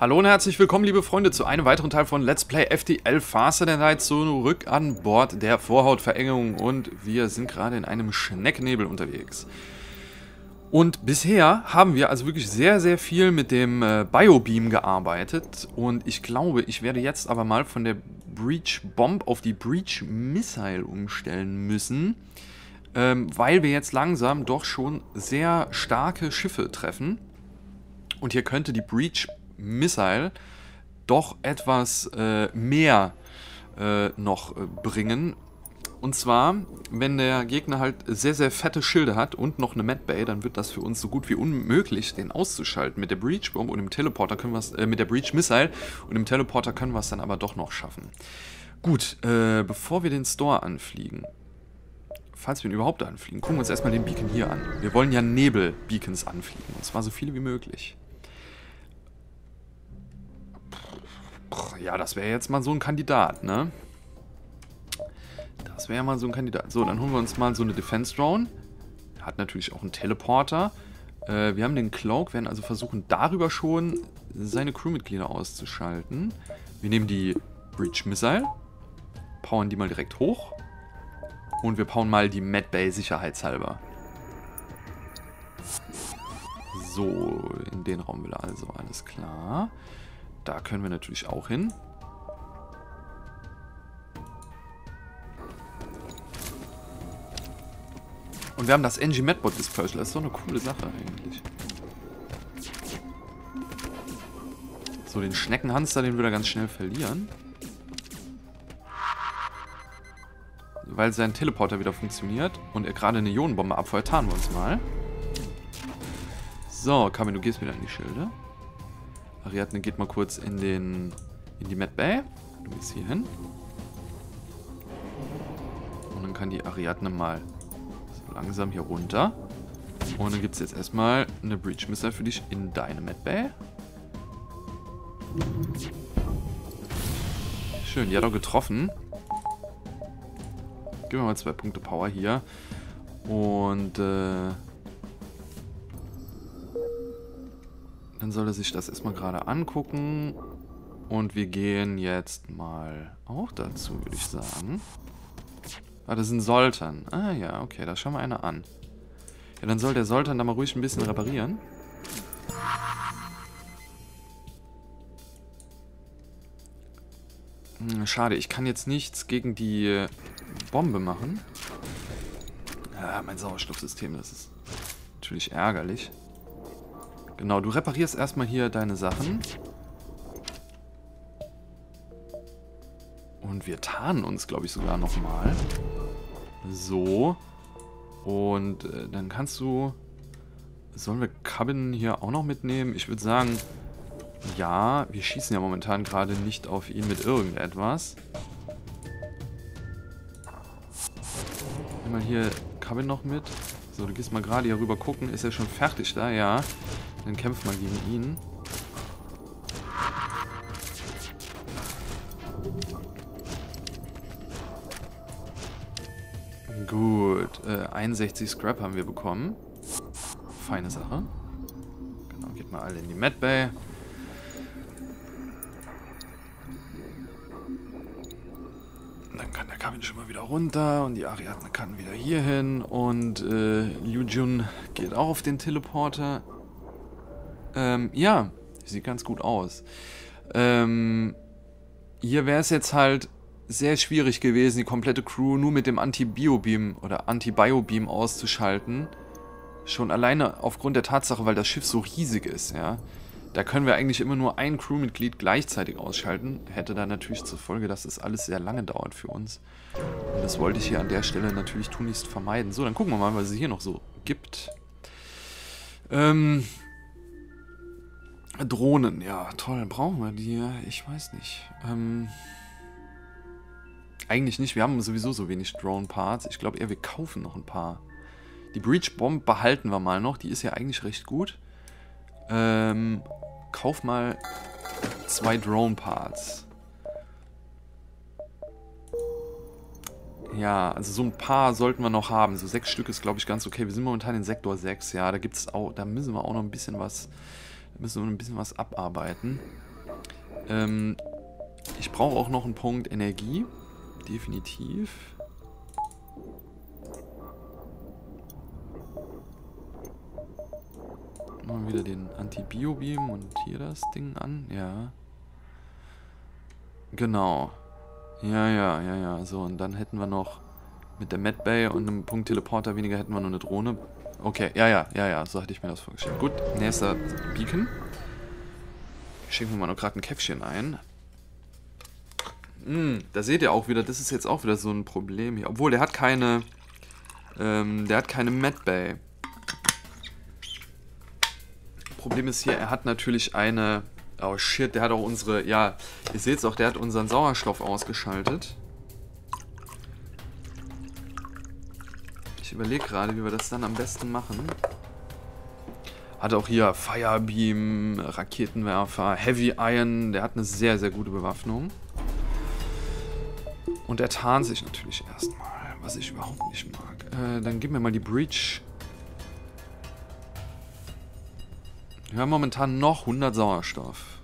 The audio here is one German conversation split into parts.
Hallo und herzlich willkommen, liebe Freunde, zu einem weiteren Teil von Let's Play FTL Faster Than Light zurück an Bord der Vorhautverengung und wir sind gerade in einem Schnecknebel unterwegs. Und bisher haben wir also wirklich sehr, sehr viel mit dem äh, Biobeam gearbeitet und ich glaube, ich werde jetzt aber mal von der Breach Bomb auf die Breach Missile umstellen müssen, ähm, weil wir jetzt langsam doch schon sehr starke Schiffe treffen. Und hier könnte die Breach Missile doch etwas äh, mehr äh, noch äh, bringen. Und zwar, wenn der Gegner halt sehr, sehr fette Schilde hat und noch eine Medbay, dann wird das für uns so gut wie unmöglich, den auszuschalten. Mit der Breach Bomb und dem Teleporter können wir es, äh, mit der Breach Missile und dem Teleporter können wir es dann aber doch noch schaffen. Gut, äh, bevor wir den Store anfliegen, falls wir ihn überhaupt anfliegen, gucken wir uns erstmal den Beacon hier an. Wir wollen ja Nebel-Beacons anfliegen, und zwar so viele wie möglich. Ja, das wäre jetzt mal so ein Kandidat, ne? Das wäre mal so ein Kandidat. So, dann holen wir uns mal so eine Defense Drone. Hat natürlich auch einen Teleporter. Äh, wir haben den Cloak, werden also versuchen, darüber schon seine Crewmitglieder auszuschalten. Wir nehmen die Breach Missile, powern die mal direkt hoch. Und wir powern mal die Medbay sicherheitshalber. So, in den Raum will er also, alles klar. Da können wir natürlich auch hin. Und wir haben das NG Medbot Dispersal. Das ist doch eine coole Sache eigentlich. So, den Schneckenhamster, den würde er ganz schnell verlieren. Weil sein Teleporter wieder funktioniert und er gerade eine Ionenbombe abfeuert, tarnen wir uns mal. So, Kamin, du gehst wieder in die Schilde. Ariadne geht mal kurz in den in die Mad Bay. Du gehst hier hin. Und dann kann die Ariadne mal so langsam hier runter. Und dann gibt es jetzt erstmal eine Breach Missile für dich in deine Mad Bay. Schön, die hat auch getroffen. Geben wir mal zwei Punkte Power hier. Und äh, Dann soll er sich das erstmal gerade angucken. Und wir gehen jetzt mal auch dazu, würde ich sagen. Ah, das sind Soltern. Ah ja, okay, da schauen wir eine an. Ja, dann soll der Soltern da mal ruhig ein bisschen reparieren. Hm, schade, ich kann jetzt nichts gegen die Bombe machen. Ah, mein Sauerstoffsystem, das ist natürlich ärgerlich. Genau, du reparierst erstmal hier deine Sachen. Und wir tarnen uns, glaube ich, sogar nochmal. So. Und äh, dann kannst du... Sollen wir Cabin hier auch noch mitnehmen? Ich würde sagen, ja. Wir schießen ja momentan gerade nicht auf ihn mit irgendetwas. Nimm mal hier Cabin noch mit. So, du gehst mal gerade hier rüber gucken. Ist er schon fertig da? Ja. Dann kämpft mal gegen ihn. Gut, äh, 61 Scrap haben wir bekommen. Feine Sache. Genau, geht mal alle in die Medbay. Dann kann der Kabin schon mal wieder runter und die Ariadne kann wieder hier hin und äh, Liu Jun geht auch auf den Teleporter. Ähm, ja, sieht ganz gut aus. Ähm, hier wäre es jetzt halt sehr schwierig gewesen, die komplette Crew nur mit dem Anti-Biobeam oder Anti-Biobeam auszuschalten. Schon alleine aufgrund der Tatsache, weil das Schiff so riesig ist, ja. Da können wir eigentlich immer nur ein Crewmitglied gleichzeitig ausschalten. Hätte dann natürlich zur Folge, dass das alles sehr lange dauert für uns. Und das wollte ich hier an der Stelle natürlich tunlichst vermeiden. So, dann gucken wir mal, was es hier noch so gibt. Ähm, Drohnen, ja, toll. Brauchen wir die? Ich weiß nicht. Ähm, eigentlich nicht. Wir haben sowieso so wenig Drone-Parts. Ich glaube eher, wir kaufen noch ein paar. Die Breach Bomb behalten wir mal noch. Die ist ja eigentlich recht gut. Ähm, kauf mal zwei Drone-Parts. Ja, also so ein paar sollten wir noch haben. So sechs Stück ist, glaube ich, ganz okay. Wir sind momentan in Sektor 6, ja. Da gibt's auch, da müssen wir auch noch ein bisschen was müssen wir ein bisschen was abarbeiten. Ähm, ich brauche auch noch einen Punkt Energie. Definitiv. Machen wir wieder den Anti-Bio-Beam und hier das Ding an. Ja. Genau. Ja, ja, ja, ja. So, und dann hätten wir noch mit der Medbay und einem Punkt Teleporter weniger hätten wir noch eine Drohne. Okay, ja, ja, ja, ja. So hatte ich mir das vorgestellt. Gut, nächster Beacon. Schicken wir mal noch gerade ein Käffchen ein. Hm, da seht ihr auch wieder, das ist jetzt auch wieder so ein Problem hier. Obwohl, der hat keine... Ähm, der hat keine Medbay. Problem ist hier, er hat natürlich eine... Oh shit, der hat auch unsere... Ja, ihr seht es auch, der hat unseren Sauerstoff ausgeschaltet. Ich überlege gerade, wie wir das dann am besten machen. Hat auch hier Firebeam, Raketenwerfer, Heavy Iron. Der hat eine sehr, sehr gute Bewaffnung. Und er tarnt sich natürlich erstmal, was ich überhaupt nicht mag. Äh, dann gib mir mal die Breach. Wir haben momentan noch 100 Sauerstoff.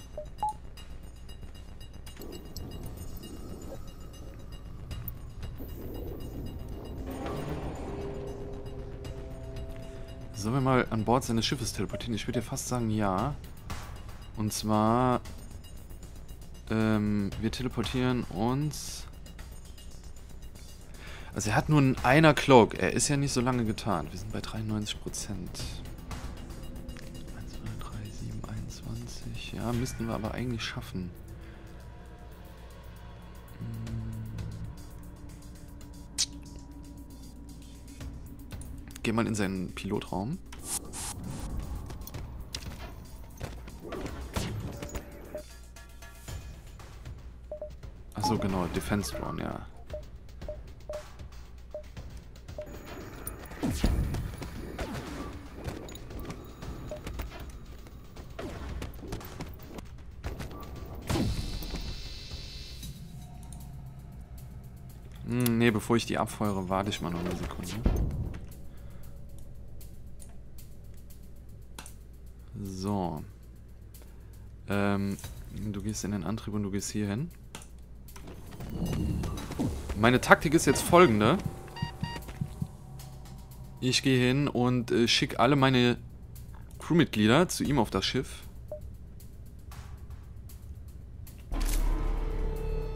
Sollen wir mal an Bord seines Schiffes teleportieren? Ich würde ja fast sagen, ja. Und zwar... Ähm, wir teleportieren uns... Also er hat nur einen einer Cloak. Er ist ja nicht so lange getan. Wir sind bei 93%. 1, 2, 3, 7, 21. Ja, müssten wir aber eigentlich schaffen. Geh mal in seinen Pilotraum. Achso, genau, Defense Drone, ja. Hm, nee, bevor ich die abfeuere, warte ich mal noch eine Sekunde. So. Ähm, du gehst in den Antrieb und du gehst hier hin. Meine Taktik ist jetzt folgende. Ich gehe hin und äh, schicke alle meine Crewmitglieder zu ihm auf das Schiff.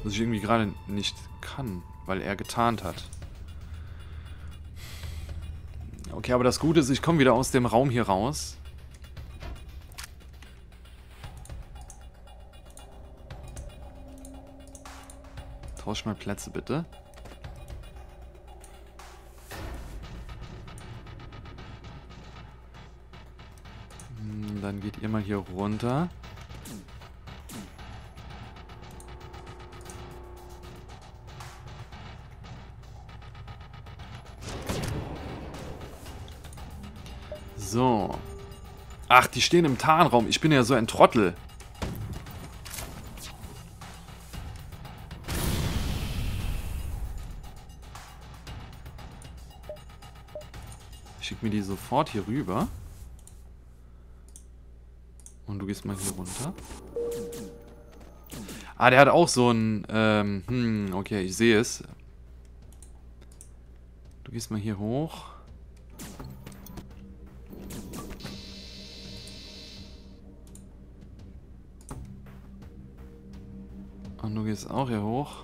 Was ich irgendwie gerade nicht kann, weil er getarnt hat. Okay, aber das Gute ist, ich komme wieder aus dem Raum hier raus. Tausch mal Plätze, bitte. Hm, dann geht ihr mal hier runter. So. Ach, die stehen im Tarnraum. Ich bin ja so ein Trottel. Sofort hier rüber. Und du gehst mal hier runter. Ah, der hat auch so ein... Ähm, hm, okay, ich sehe es. Du gehst mal hier hoch. Und du gehst auch hier hoch.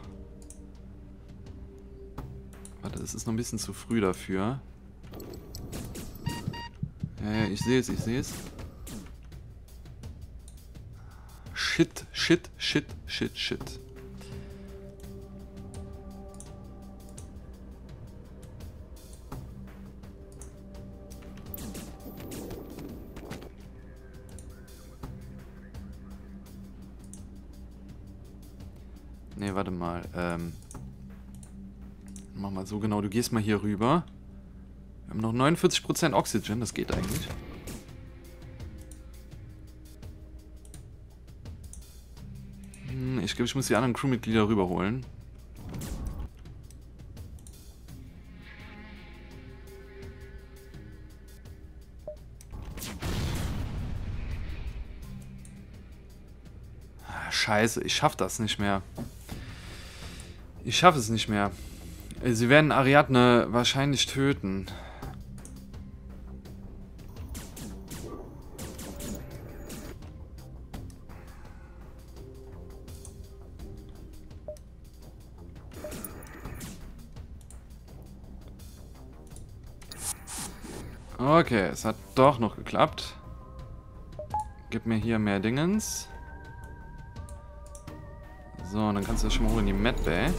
Warte, das ist noch ein bisschen zu früh dafür. Ja, ja, ich sehe es, ich sehe es. Shit, shit, shit, shit, shit. Ne, warte mal. Ähm, mach mal so genau. Du gehst mal hier rüber. Haben noch 49% Oxygen, das geht eigentlich. Hm, ich glaube, ich muss die anderen Crewmitglieder rüberholen. scheiße, ich schaff das nicht mehr. Ich schaffe es nicht mehr. Sie werden Ariadne wahrscheinlich töten. Okay, es hat doch noch geklappt. Gib mir hier mehr Dingens. So, dann kannst du das schon mal hoch in die Medbay.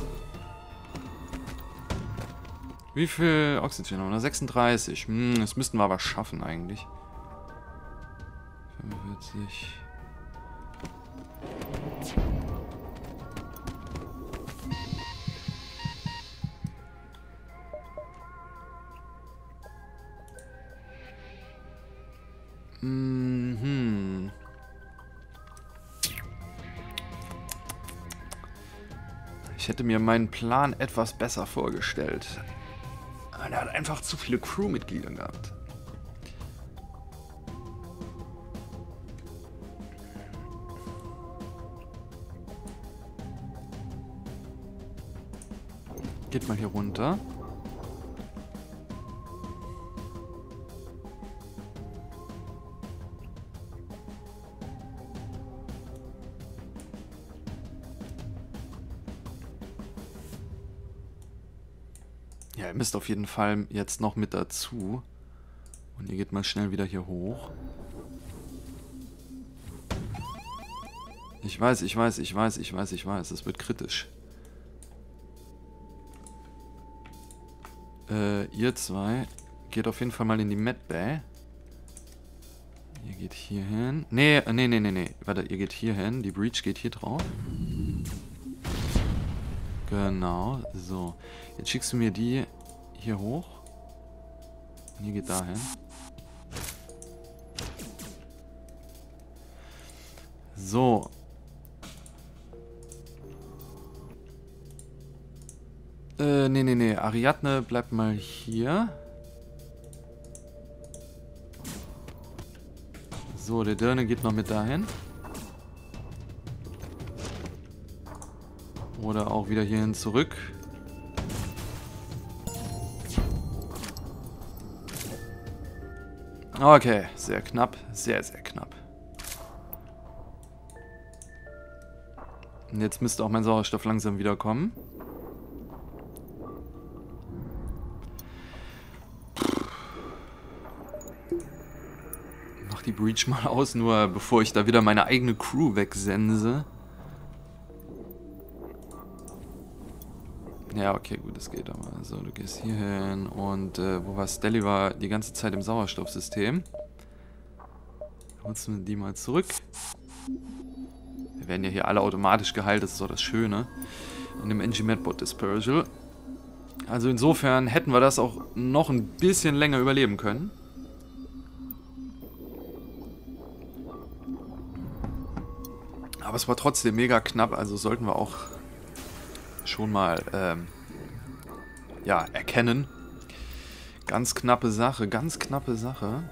Wie viel Oxygen haben wir? 36. Hm, das müssten wir aber schaffen eigentlich. 45. Mhm. Ich hätte mir meinen Plan etwas besser vorgestellt. Aber er hat einfach zu viele Crewmitglieder gehabt. Geht mal hier runter. Müsst auf jeden Fall jetzt noch mit dazu. Und ihr geht mal schnell wieder hier hoch. Ich weiß, ich weiß, ich weiß, ich weiß, ich weiß. Es wird kritisch. Äh, ihr zwei geht auf jeden Fall mal in die Medbay. Ihr geht hier hin. Nee, äh, nee, nee, nee, nee. Warte, ihr geht hier hin. Die Breach geht hier drauf. Genau, so. Jetzt schickst du mir die hier hoch. Und hier geht dahin. So. Äh, nee, nee, nee. Ariadne bleibt mal hier. So, der Dirne geht noch mit dahin. Oder auch wieder hierhin zurück. Okay, sehr knapp. Sehr, sehr knapp. Und jetzt müsste auch mein Sauerstoff langsam wiederkommen. Mach die Breach mal aus, nur bevor ich da wieder meine eigene Crew wegsense. Ja, okay, gut, das geht aber. So, du gehst hier hin und äh, wo war Stelly war die ganze Zeit im Sauerstoffsystem. Holst du die mal zurück. Wir werden ja hier alle automatisch geheilt, das ist auch das Schöne. In dem NG Medbot Dispersal. Also insofern hätten wir das auch noch ein bisschen länger überleben können. Aber es war trotzdem mega knapp, also sollten wir auch schon mal ähm, ja, erkennen. Ganz knappe Sache, ganz knappe Sache.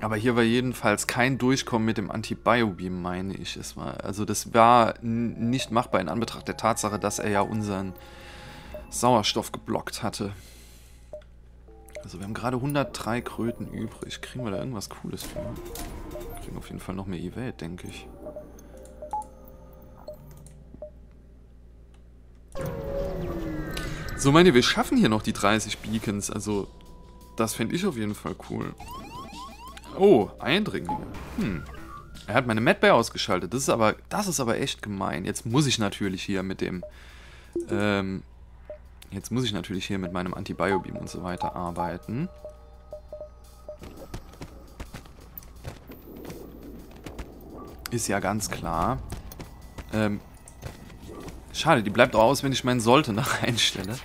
Aber hier war jedenfalls kein Durchkommen mit dem Anti-Biobeam, meine ich. Es war, also das war nicht machbar in Anbetracht der Tatsache, dass er ja unseren Sauerstoff geblockt hatte. Also wir haben gerade 103 Kröten übrig. Kriegen wir da irgendwas Cooles für? Kriegen auf jeden Fall noch mehr Evade, denke ich. So, meine, wir schaffen hier noch die 30 Beacons. Also, das fände ich auf jeden Fall cool. Oh, Eindringlinge. Hm. Er hat meine Medbay ausgeschaltet. Das ist aber, das ist aber echt gemein. Jetzt muss ich natürlich hier mit dem, ähm, jetzt muss ich natürlich hier mit meinem Anti-Biobeam und so weiter arbeiten. Ist ja ganz klar. Ähm, schade, die bleibt auch aus, wenn ich meinen Sollte nach einstelle.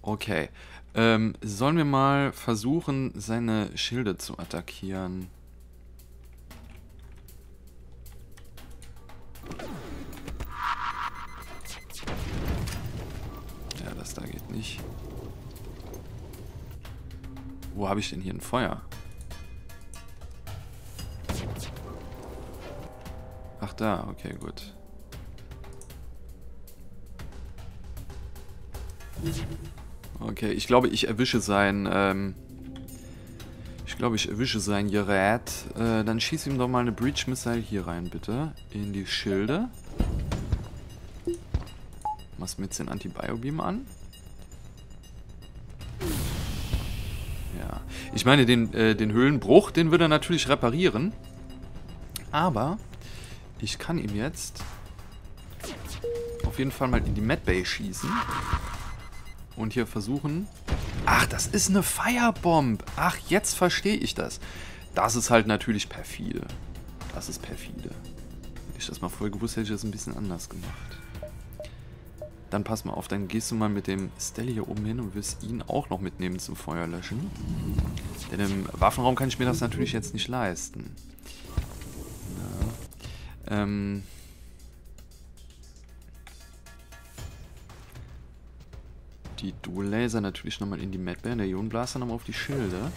Okay. Ähm, sollen wir mal versuchen, seine Schilde zu attackieren? Ja, das da geht nicht. Wo habe ich denn hier ein Feuer? Da, okay, gut. Okay, ich glaube, ich erwische sein, ähm, ich glaube, ich erwische sein Gerät. Äh, dann schieß ihm doch mal eine Breach Missile hier rein, bitte. In die Schilde. Machst jetzt den Anti-Bio-Beam an. Ja. Ich meine, den, äh, den Höhlenbruch, den würde er natürlich reparieren. Aber ich kann ihm jetzt auf jeden Fall mal in die Medbay schießen. Und hier versuchen... Ach, das ist eine Firebomb. Ach, jetzt verstehe ich das. Das ist halt natürlich perfide. Das ist perfide. Hätte ich das mal vorher gewusst, hätte ich das ein bisschen anders gemacht. Dann pass mal auf, dann gehst du mal mit dem Stelle hier oben hin und wirst ihn auch noch mitnehmen zum Feuer löschen. Denn im Waffenraum kann ich mir das natürlich jetzt nicht leisten. Ähm... die Dual-Laser natürlich nochmal in die Medbay, der Ionenblaster nochmal auf die Schilde.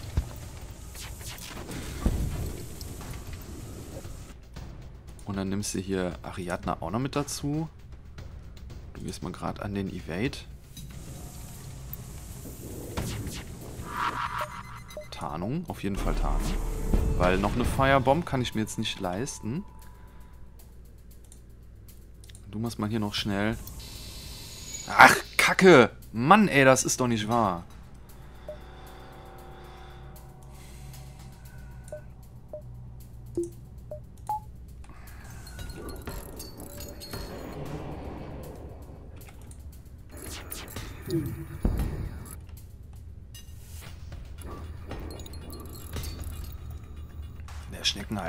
Und dann nimmst du hier Ariadna auch noch mit dazu. Du gehst mal gerade an den Evade. Tarnung, auf jeden Fall Tarnung. Weil noch eine Firebomb kann ich mir jetzt nicht leisten. Machst mal hier noch schnell. Ach, Kacke! Mann, ey, das ist doch nicht wahr.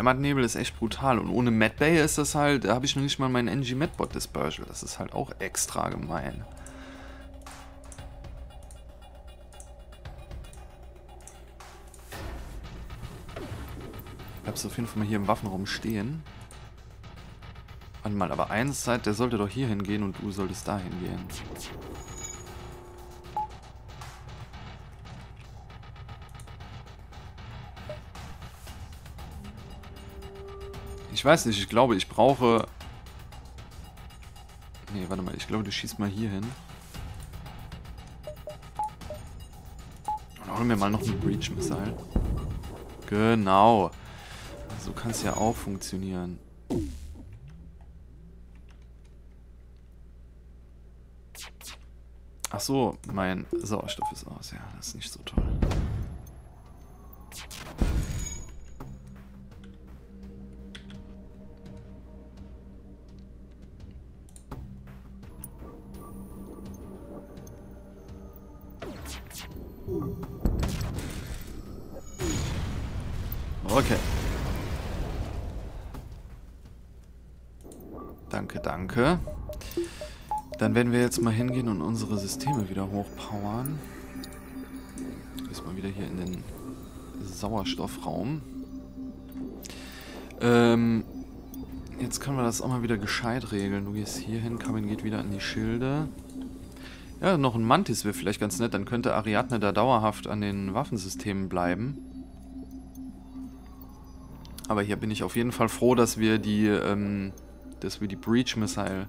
Der Schneckenheimatnebel ist echt brutal. Und ohne Medbay ist das halt, da habe ich noch nicht mal meinen NG Medbot Dispersal. Das ist halt auch extra gemein. hab's auf jeden Fall mal hier im Waffenraum stehen. Warte mal, aber eins Zeit, der sollte doch hier hingehen und du solltest da hingehen. Ich weiß nicht, ich glaube, ich brauche... Nee, warte mal, ich glaube, du schießt mal hier hin. Und hol mir mal noch einen Breach-Missile. Genau. So kann es ja auch funktionieren. Ach so, mein Sauerstoff ist aus. Ja, das ist nicht so toll. Dann werden wir jetzt mal hingehen und unsere Systeme wieder hochpowern. Erstmal wieder hier in den Sauerstoffraum. Ähm, jetzt können wir das auch mal wieder gescheit regeln. Du gehst hier hin, Kamin geht wieder an die Schilde. Ja, noch ein Mantis wäre vielleicht ganz nett. Dann könnte Ariadne da dauerhaft an den Waffensystemen bleiben. Aber hier bin ich auf jeden Fall froh, dass wir die, ähm, dass wir die Breach Missile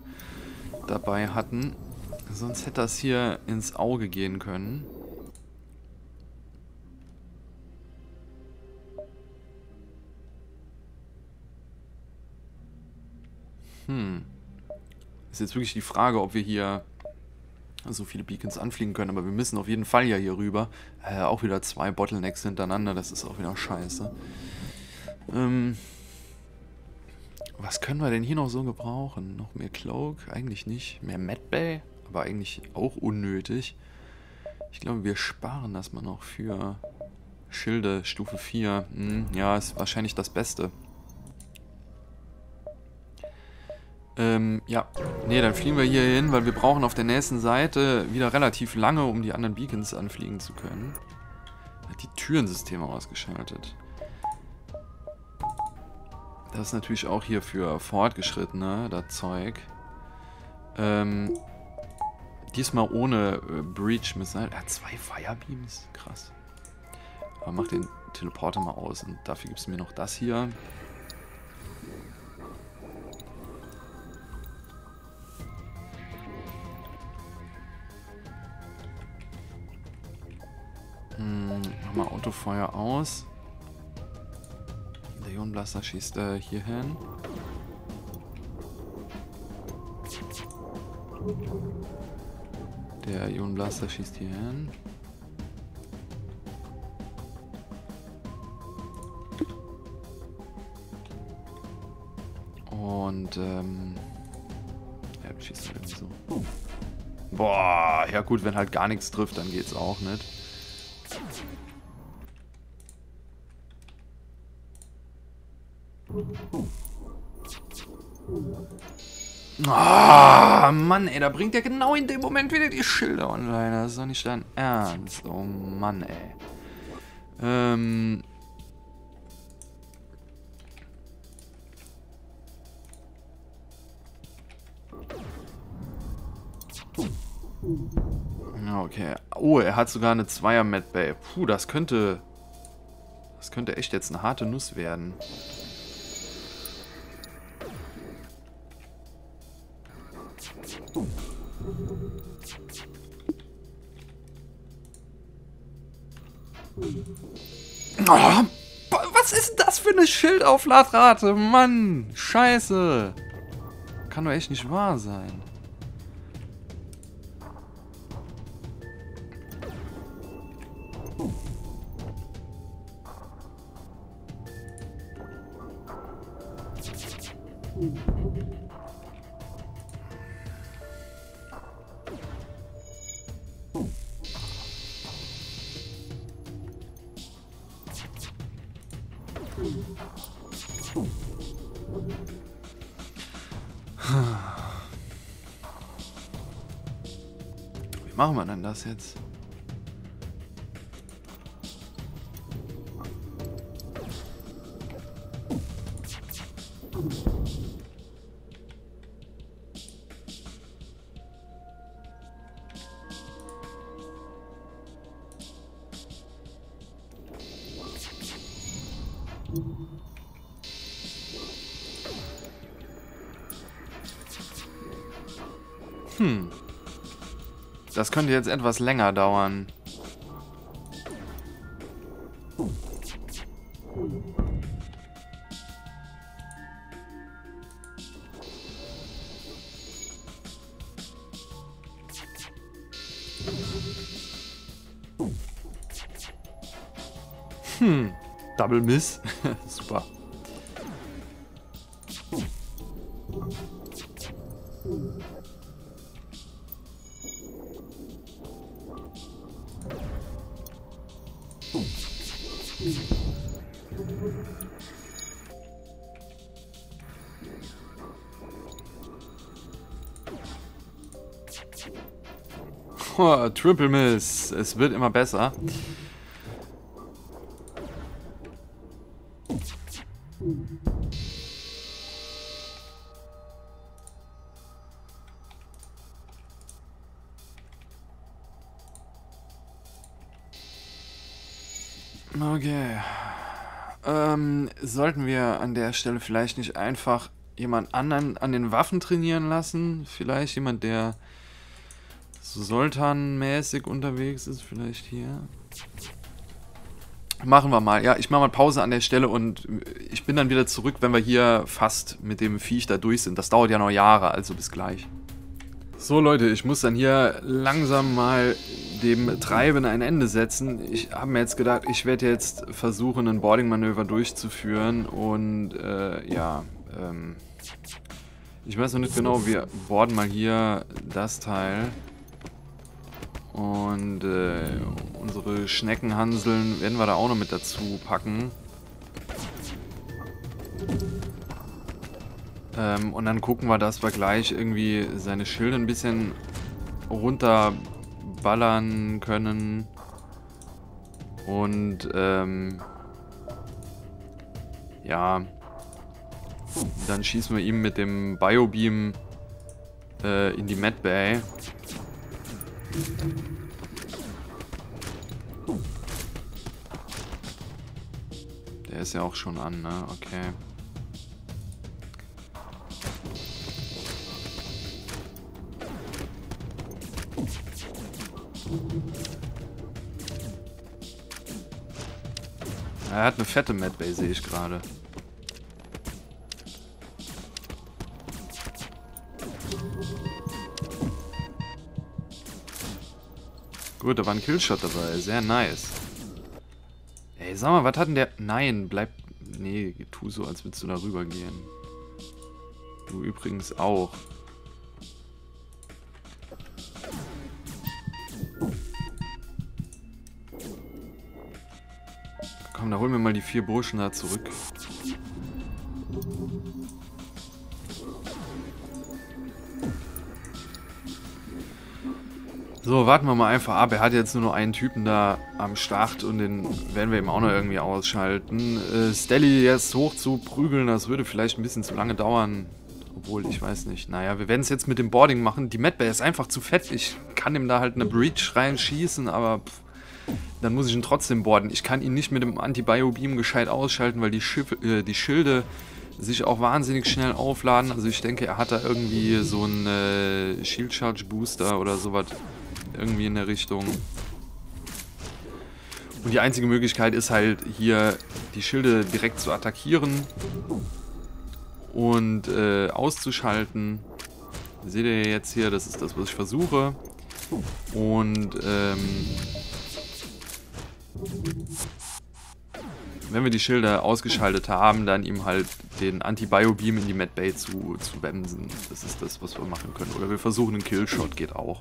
dabei hatten. Sonst hätte das hier ins Auge gehen können. Hm. Ist jetzt wirklich die Frage, ob wir hier so viele Beacons anfliegen können, aber wir müssen auf jeden Fall ja hier rüber. Äh, auch wieder zwei Bottlenecks hintereinander, das ist auch wieder scheiße. Ähm, was können wir denn hier noch so gebrauchen? Noch mehr Cloak? Eigentlich nicht. Mehr Medbay? Aber eigentlich auch unnötig. Ich glaube, wir sparen das mal noch für Schilde Stufe 4. Hm, ja, ist wahrscheinlich das Beste. Ähm, ja. Ne, dann fliegen wir hier hin, weil wir brauchen auf der nächsten Seite wieder relativ lange, um die anderen Beacons anfliegen zu können. Hat die Türensysteme ausgeschaltet. Das ist natürlich auch hier für Fortgeschrittene, das Zeug. Ähm, diesmal ohne äh, Breach Missile. Er hat zwei Firebeams, krass. Aber mach den Teleporter mal aus und dafür gibst du mir noch das hier. Hm, mach mal Autofeuer aus. Der Ionenblaster schießt äh, hier hin. Der Ionenblaster schießt hier hin. Und, ähm... Ja, schießt halt so. Boah, ja gut, wenn halt gar nichts trifft, dann geht's auch nicht. Ah, oh, Mann, ey, da bringt er genau in dem Moment wieder die Schilder online. Das ist doch nicht dein Ernst. Oh Mann, ey. Ähm... Okay. Oh, er hat sogar eine Zweier Medbay. Puh, das könnte... Das könnte echt jetzt eine harte Nuss werden. Oh, was ist das für eine Schildaufladrate? Mann, scheiße. Kann doch echt nicht wahr sein. Das jetzt? Hm. Das könnte jetzt etwas länger dauern. Oh, Triple Miss. Es wird immer besser. Sollten wir an der Stelle vielleicht nicht einfach jemand anderen an den Waffen trainieren lassen? Vielleicht jemand, der so Sultan-mäßig unterwegs ist, vielleicht hier. Machen wir mal. Ja, ich mache mal Pause an der Stelle und ich bin dann wieder zurück, wenn wir hier fast mit dem Viech da durch sind. Das dauert ja noch Jahre, also bis gleich. So Leute, ich muss dann hier langsam mal dem Treiben ein Ende setzen. Ich habe mir jetzt gedacht, ich werde jetzt versuchen, ein Boarding-Manöver durchzuführen und äh, ja, ähm, ich weiß noch nicht genau, wir boarden mal hier das Teil. Und äh, unsere Schneckenhanseln werden wir da auch noch mit dazu packen. Ähm, und dann gucken wir, dass wir gleich irgendwie seine Schilde ein bisschen runterballern können. Und ähm, ja, dann schießen wir ihm mit dem Biobeam äh, in die Medbay. Der ist ja auch schon an, ne? Okay. Er hat eine fette Medbay, sehe ich gerade. Gut, da war ein Killshot dabei. Sehr nice. Ey, sag mal, was hat denn der... Nein, bleib... Nee, tu so, als würdest du da rüber gehen. Du übrigens auch. Da holen wir mal die vier Burschen da zurück. So, warten wir mal einfach ab. Er hat jetzt nur noch einen Typen da am Start und den werden wir ihm auch noch irgendwie ausschalten. Äh, Stelly jetzt hoch zu prügeln, das würde vielleicht ein bisschen zu lange dauern. Obwohl, ich weiß nicht. Naja, wir werden es jetzt mit dem Boarding machen. Die Medbay ist einfach zu fett. Ich kann ihm da halt eine Breach reinschießen, aber pff, dann muss ich ihn trotzdem boarden. Ich kann ihn nicht mit dem Anti-Bio-Beam gescheit ausschalten, weil die, Schiff, äh, die Schilde sich auch wahnsinnig schnell aufladen. Also ich denke, er hat da irgendwie so einen äh, Shield Charge Booster oder sowas irgendwie in der Richtung. Und die einzige Möglichkeit ist halt hier die Schilde direkt zu attackieren und äh, auszuschalten. Seht ihr jetzt hier, das ist das, was ich versuche. Und ähm, wenn wir die Schilder ausgeschaltet haben, dann ihm halt den Anti-Bio-Beam in die Mad Bay zu, zu bremsen. Das ist das, was wir machen können. Oder wir versuchen einen Killshot, geht auch.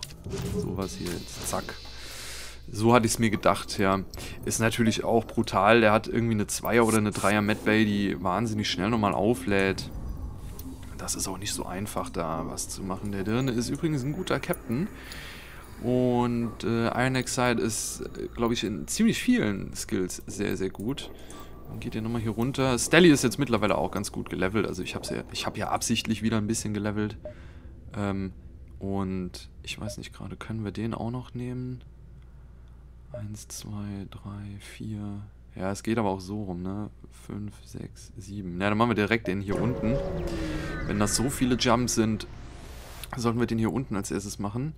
Sowas hier jetzt, zack. So hatte ich es mir gedacht, ja. Ist natürlich auch brutal. Der hat irgendwie eine 2er oder eine 3er Mad Bay, die wahnsinnig schnell nochmal auflädt. Das ist auch nicht so einfach, da was zu machen. Der Dirne ist übrigens ein guter Captain. Und äh, Iron Exide ist, glaube ich, in ziemlich vielen Skills sehr, sehr gut. Dann geht ihr nochmal hier runter. Stelly ist jetzt mittlerweile auch ganz gut gelevelt. Also ich habe ja, hab ja absichtlich wieder ein bisschen gelevelt. Ähm, und ich weiß nicht gerade, können wir den auch noch nehmen? Eins, zwei, drei, vier. Ja, es geht aber auch so rum, ne? Fünf, sechs, sieben. Ja, dann machen wir direkt den hier unten. Wenn das so viele Jumps sind, sollten wir den hier unten als erstes machen.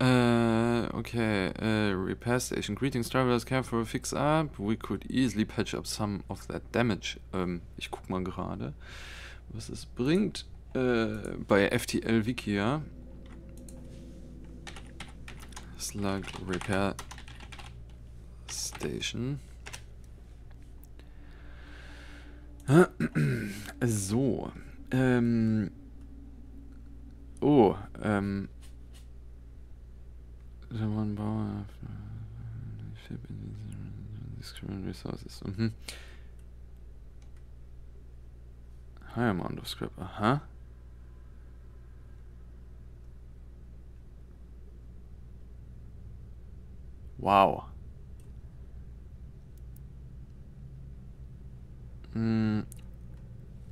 Äh, okay. Uh, repair station. Greetings, travelers. Care for a fix up. We could easily patch up some of that damage. Ähm, ich guck mal gerade, was es bringt. Äh, bei FTL Wikia. Slug Repair Station. So. Ähm. Oh, ähm. One Bauer. Resources. Mhm. High amount of scrap. Aha. Wow. Hm.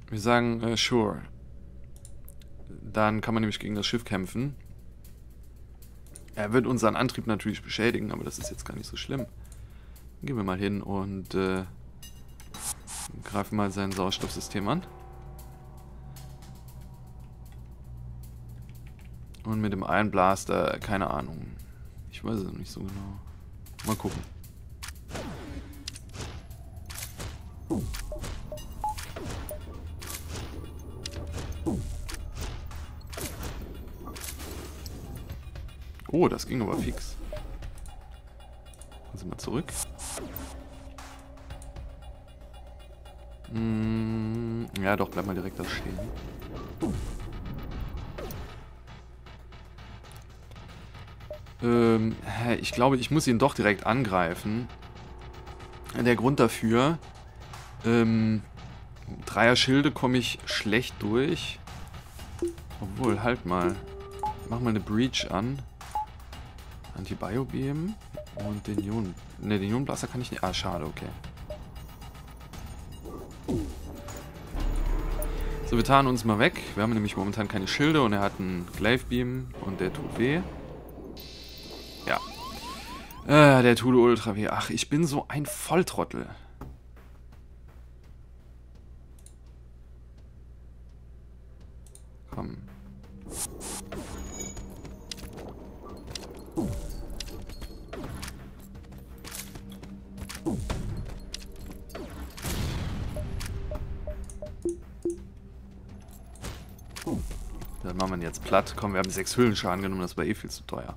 Wir sagen, äh, sure. Dann kann man nämlich gegen das Schiff kämpfen. Er wird unseren Antrieb natürlich beschädigen, aber das ist jetzt gar nicht so schlimm. Dann gehen wir mal hin und äh, greifen mal sein Sauerstoffsystem an. Und mit dem Iron Blaster, keine Ahnung. Ich weiß es noch nicht so genau. Mal gucken. Oh, das ging aber fix. Also mal zurück. Hm, ja, doch, bleib mal direkt da stehen. Ähm, ich glaube, ich muss ihn doch direkt angreifen. Der Grund dafür, ähm, Dreier Schilde komme ich schlecht durch. Obwohl, halt mal. Mach mal eine Breach an. Antibiobeam und den Ion. Ne, den Ionblaster kann ich nicht. Ah, schade, okay. So, wir tarnen uns mal weg. Wir haben nämlich momentan keine Schilde und er hat einen Glaive Beam und der tut weh. Ja. Äh, der tut ultra weh. Ach, ich bin so ein Volltrottel. Komm. Ihn jetzt platt. Komm, wir haben sechs Höhlenschaden genommen, das war eh viel zu teuer.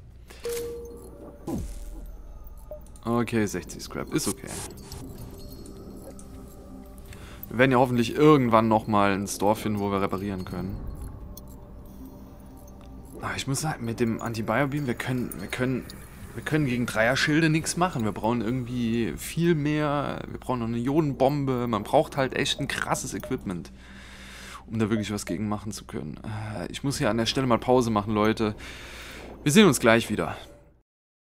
Okay, 60 Scrap, ist okay. Wir werden ja hoffentlich irgendwann nochmal ein Store finden, wo wir reparieren können. Ah, ich muss sagen, mit dem Anti-Biobeam, wir können, wir können, wir können gegen Dreier-Schilde nichts machen. Wir brauchen irgendwie viel mehr, wir brauchen noch eine Ionenbombe. Man braucht halt echt ein krasses Equipment um da wirklich was gegen machen zu können. Äh, ich muss hier an der Stelle mal Pause machen, Leute. Wir sehen uns gleich wieder.